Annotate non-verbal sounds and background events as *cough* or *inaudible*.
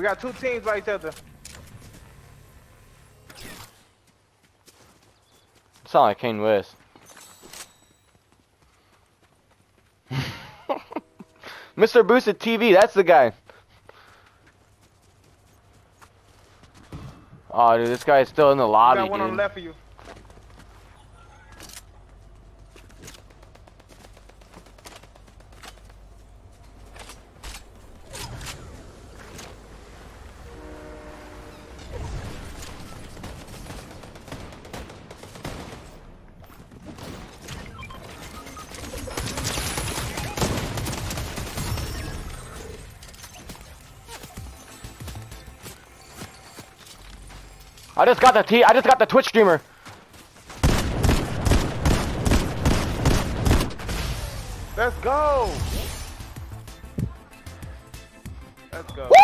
We got two teams by each other. It's Sound like Kanye West. *laughs* Mr. Boosted TV, that's the guy. Oh, dude, this guy is still in the lobby, got one on the left of you. I just got the T. I just got the Twitch streamer. Let's go. Let's go. Woo!